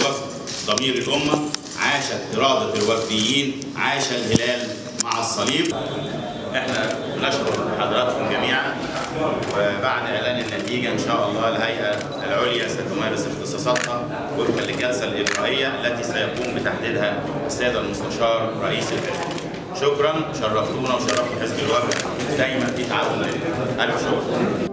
الوفد ضمير الأمة عاشت إرادة الوفديين عاش الهلال مع الصليب إحنا نشكر حضراتكم جميعا وبعد إعلان النتيجة إن شاء الله الهيئة العليا ستمارس اختصاصاتها وفقا للجلسة الاجرائيه التي سيقوم بتحديدها السيد المستشار رئيس الحزب. شكرا شرفتونا وشرفتوا حزب الوفد دايما في تعاون ألف شكر.